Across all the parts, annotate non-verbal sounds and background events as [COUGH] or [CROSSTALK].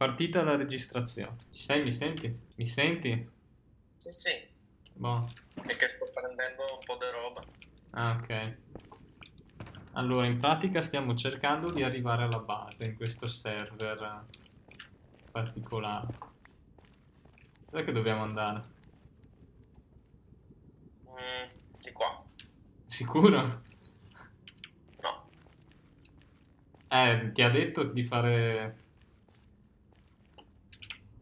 Partita la registrazione. Ci sei? Mi senti? Mi senti? Sì, sì, Boh. è che sto prendendo un po' di roba. Ah, ok. Allora, in pratica stiamo cercando di arrivare alla base in questo server particolare. Dov'è che dobbiamo andare? Mm, di qua. Sicuro? No. Eh, ti ha detto di fare...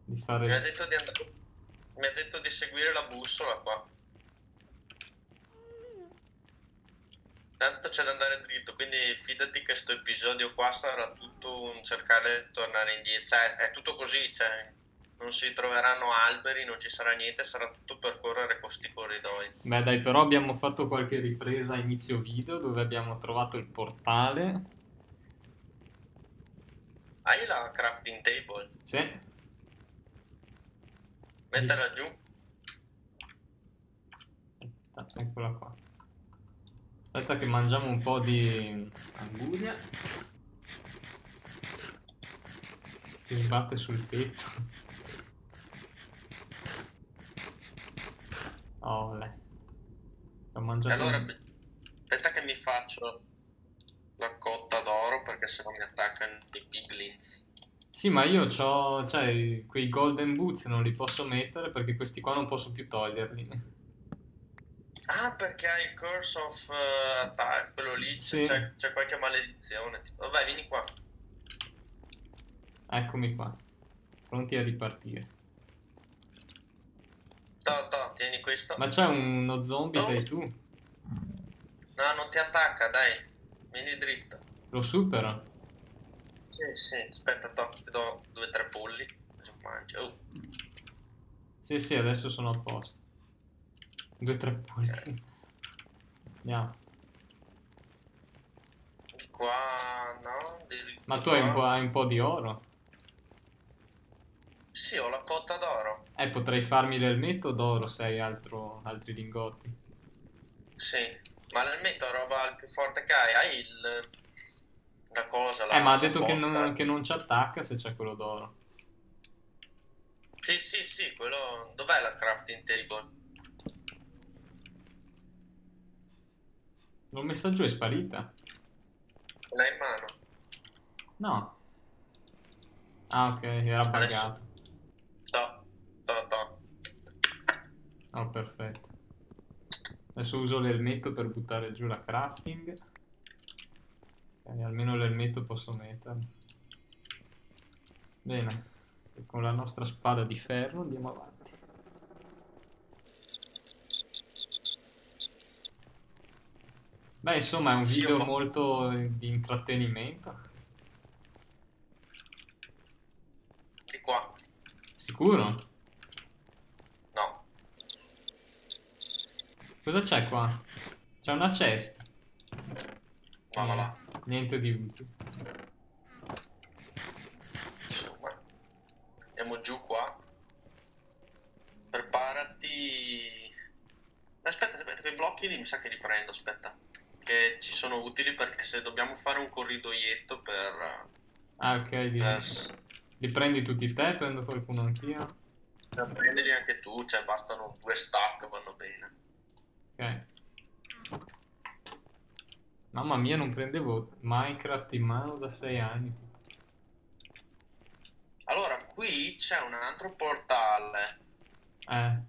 Di Mi ha fare... detto di andare... Mi ha detto di seguire la bussola qua. Tanto c'è da andare dritto, quindi fidati che sto episodio qua sarà tutto un cercare di tornare indietro. Cioè, è tutto così, cioè, non si troveranno alberi, non ci sarà niente, sarà tutto percorrere questi corridoi. Beh, dai, però abbiamo fatto qualche ripresa a inizio video dove abbiamo trovato il portale. Hai la crafting table? Sì. Mettila giù. Eccola qua. Aspetta che mangiamo un po' di anguria. Che sbatte sul petto. Ole. Ho mangiato Allora, un- aspetta che mi faccio la cotta d'oro perché sennò mi attaccano i piglins. Sì, ma io ho, cioè, quei golden boots non li posso mettere perché questi qua non posso più toglierli. Ah, perché hai il curse of eh, attack, quello lì, Sì. c'è, c'è qualche maledizione. tipo- Vabbè, vieni qua. Eccomi qua. Pronti a ripartire. To, to, tieni questo. Ma c'è uno zombie, sei tu? No, non ti attacca, dai. Vieni dritto. Lo supero. Sì, sì, aspetta, to, ti do due o tre polli. Mangi. Oh, Sì, sì, adesso sono a posto. Due, tre polli. Andiamo. di qua, no, di Ma tu hai un hai un po' di oro? Sì, ho la cotta d'oro. Eh, potrei farmi l'elmetto d'oro se hai altro- altri lingotti. Sì, ma l'elmetto è roba il più forte che hai. Hai il... la cosa, la Eh, ma ha detto che non, che non ci attacca se c'è quello d'oro. Sì, sì, sì, quello... Dov'è la crafting table? L'ho messa giù, è sparita. L'hai in mano? No. Ah, ok, era buggato. To, to, to. Oh, perfetto. Adesso uso l'elmetto per buttare giù la crafting. Ok, almeno l'elmetto posso metterlo. Bene. E con la nostra spada di ferro andiamo avanti. Beh, insomma, è un Sì, video po'. molto di intrattenimento. Di qua. Sicuro? No. Cosa c'è qua? C'è una cesta. No, no, no. Niente di utile. Insomma. Andiamo giù qua. Preparati. Aspetta, aspetta, quei blocchi lì mi sa che li prendo, aspetta. Che ci sono utili perché se dobbiamo fare un corridoietto per... Ah, ok, li, per... li prendi tutti te, prendo qualcuno anch'io. per prenderli anche tu, cioè bastano due stack, vanno bene. Ok. Mamma mia, non prendevo Minecraft in mano da sei anni. Allora, qui c'è un altro portale. Eh,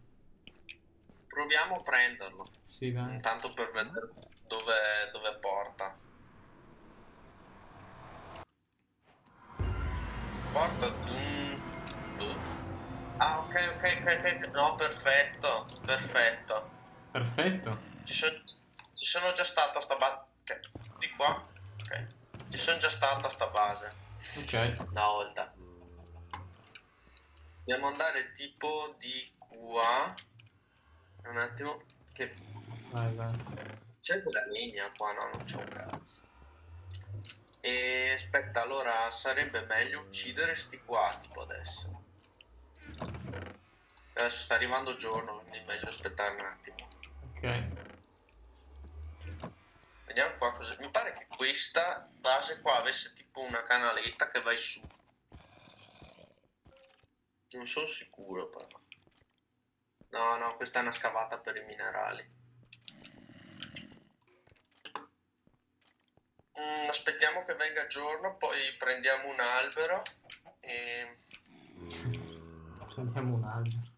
Proviamo a prenderlo. sì, dai. Intanto per vedere dove, dove porta. Porta dun, dun. Ah, ok, ok, ok, ok. No, perfetto, perfetto. Perfetto. Ci, son- ci sono già stato a base. Di qua? Ok. Ci sono già stato a sta base. Ok. Una volta. Dobbiamo andare tipo di qua. Un attimo. Che Vai, vai. c'è della legna qua, no, non c'è un cazzo. E aspetta, allora sarebbe meglio uccidere sti qua, tipo adesso. Adesso sta arrivando giorno, quindi è meglio aspettare un attimo. Ok. Vediamo qua cosa. Mi pare che questa base qua avesse tipo una canaletta che vai su. Non sono sicuro però. No, no, questa è una scavata per i minerali. Mm, aspettiamo che venga giorno, poi prendiamo un albero e... Prendiamo un albero.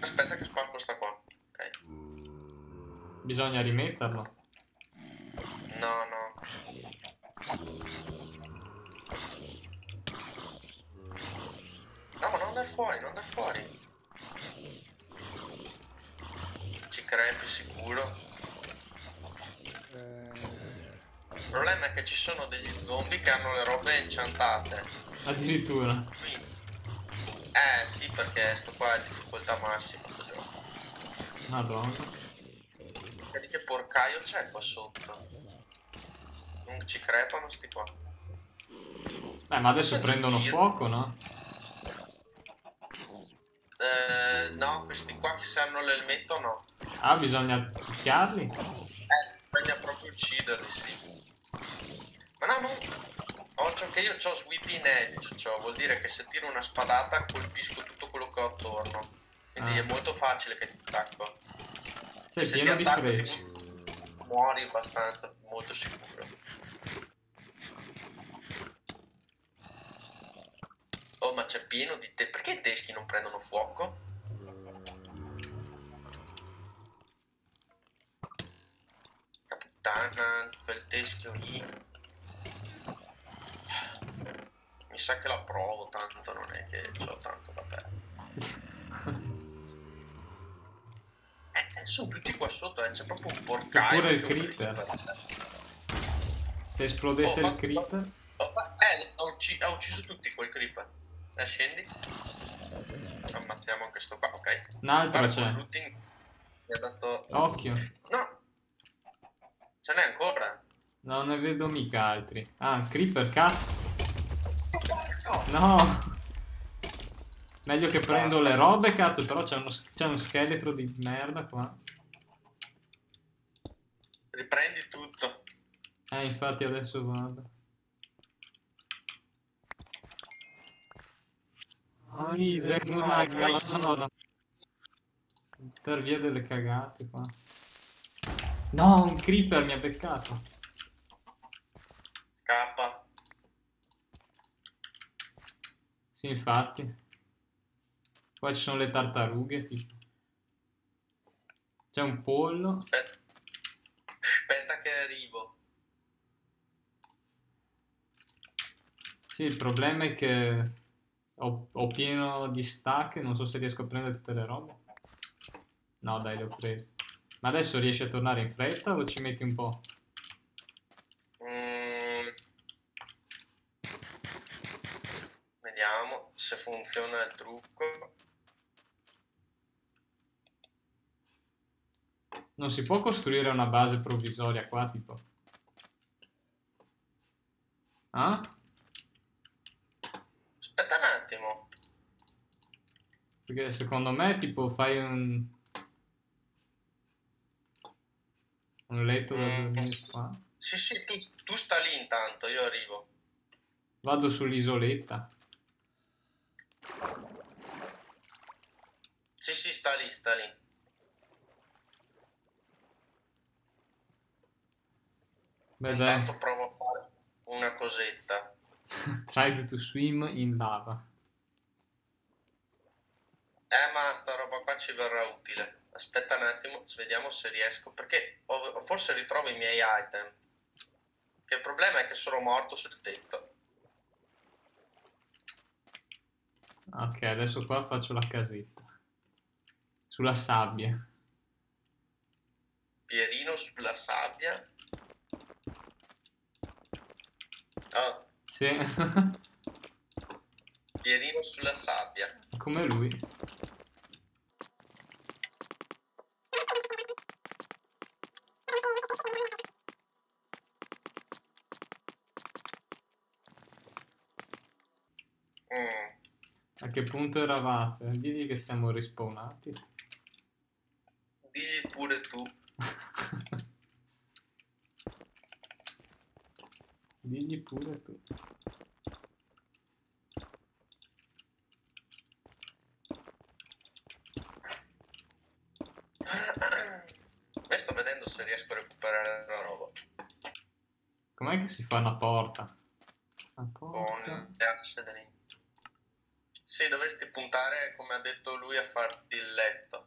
Aspetta che spacco sta qua. Ok. Bisogna rimetterlo. No, no. No, ma non andare fuori, non andare fuori. Ci crepi sicuro. Il problema è che ci sono degli zombie che hanno le robe enchantate. Addirittura. Quindi... Eh sì, perché sto qua è difficoltà massima sto gioco. Madonna. Vedi che porcaio c'è qua sotto. Non ci crepano sti qua. Beh, ma adesso prendono fuoco, no? Eh, no, questi qua che se hanno l'elmetto no. Ah, bisogna picchiarli? Eh, bisogna proprio ucciderli, sì. Ma no, non... Occhio che io ho sweeping edge, cioè vuol dire che se tiro una spadata colpisco tutto quello che ho attorno. Quindi Ah. è molto facile che ti attacco. Sei se ti attacco ti muori abbastanza, molto sicuro. Oh, ma c'è pieno di te. Perché i teschi non prendono fuoco? Capitana, quel teschio lì. Mi sa che la provo, tanto non è che ho tanto da perdere. [LAUGHS] Eh, sono tutti qua sotto, eh, c'è proprio un porcaio. Eppure il creeper. c'è. Se esplodesse Oh, il creeper... Oh, eh, ha, ucci- ha ucciso tutti quel creeper. Eh, scendi. Ammazziamo anche sto qua, ok. Un altro Guarda, c'è. looting mi ha dato... Occhio. No! Ce n'è ancora? No, non ne vedo mica altri. Ah, creeper, cazzo. No. Meglio che prendo le robe, cazzo, però c'è uno, c'è uno scheletro di merda qua. Riprendi tutto. Eh, infatti adesso vado. Oh, Isaac, hai la sonora. Per via delle cagate qua. No, un creeper mi ha beccato. Scappa. Sì, infatti. Qua ci sono le tartarughe, tipo. C'è un pollo. Aspetta. Aspetta che arrivo. Sì, il problema è che ho, ho pieno di stack, non so se riesco a prendere tutte le robe. No, dai, le ho prese. Ma adesso riesci a tornare in fretta o ci metti un po'? Mm. Vediamo se funziona il trucco. Non si può costruire una base provvisoria qua, tipo? Ah? Aspetta un attimo. Perché secondo me, tipo, fai un... Un letto da Mm, sì. qua. Sì, sì, tu, tu sta lì intanto, io arrivo. Vado sull'isoletta. Sì, sì, sta lì, sta lì. Beh. Intanto provo a fare una cosetta. [LAUGHS] Tried to swim in lava. Eh, ma sta roba qua ci verrà utile. Aspetta un attimo, vediamo se riesco. Perché ho- forse ritrovo i miei item. Che il problema è che sono morto sul tetto. Ok, adesso qua faccio la casetta. Sulla sabbia. Pierino sulla sabbia. Oh, Sì, [LAUGHS] Pierino sulla sabbia. come lui. Mm. A che punto eravate? Digli che siamo rispawnati. Digli pure tu. Beh, sto vedendo se riesco a recuperare la roba. Com'è che si fa una porta? Una porta. Con le asse da lì. Sì, dovresti puntare, come ha detto lui, a farti il letto.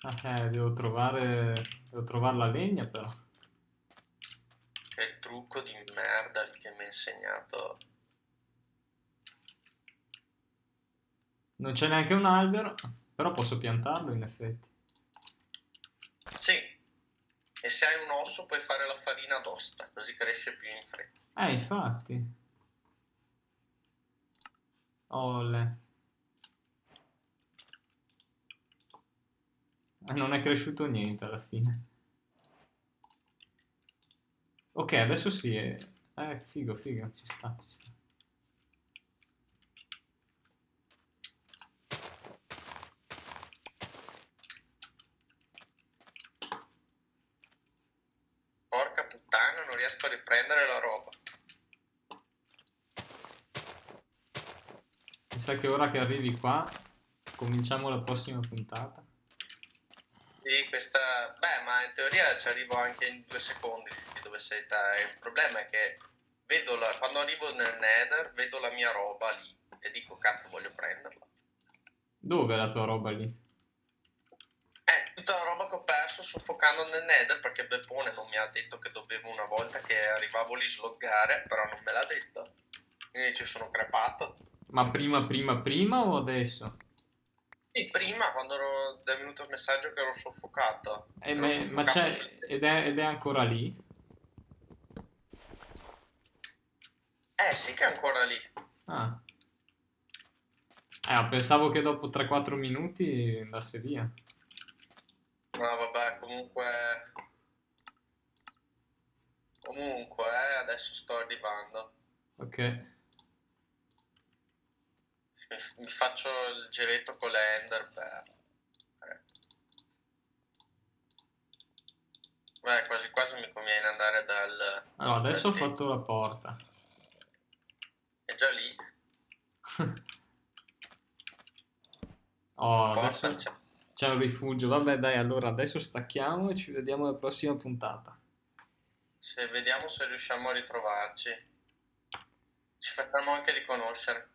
Ah, eh, devo trovare... devo trovare la legna però. Trucco di merda che mi ha insegnato. Non c'è neanche un albero, però posso piantarlo in effetti. Sì. E se hai un osso puoi fare la farina d'osta, così cresce più in fretta. Eh, infatti. Ole. Eh, Non è cresciuto niente alla fine. Ok, adesso sì. È... Eh, figo, figo, ci sta, ci sta. Porca puttana, non riesco a riprendere la roba. Mi sa che ora che arrivi qua, cominciamo la prossima puntata. Sì, questa... Beh, ma in teoria ci arrivo anche in due secondi di dove sei te. Il problema è che vedo la... quando arrivo nel Nether vedo la mia roba lì e dico cazzo voglio prenderla. Dove è la tua roba lì? Eh, tutta la roba che ho perso soffocando nel Nether perché Beppone non mi ha detto che dovevo una volta che arrivavo lì sloggare, però non me l'ha detto. Quindi ci sono crepato. Ma prima, prima, prima o adesso? Sì, prima quando ero... è venuto il messaggio che ero soffocato. Eh, Ero ma, ma soffocato c'è... sul- Ed è, ed è ancora lì? Eh sì che è ancora lì. Ah. Eh, pensavo che dopo 3-4 minuti andasse via. No, vabbè, comunque... Comunque, eh, adesso sto arrivando. Ok. Mi, faccio il giretto con le Ender per... eh. Beh, quasi quasi mi conviene andare dal... Allora, adesso ho dal fatto la porta. È già lì. Oh, adesso c'è. c'è un rifugio. Vabbè, dai, allora adesso stacchiamo e ci vediamo alla prossima puntata. Se vediamo se riusciamo a ritrovarci. Ci facciamo anche riconoscere.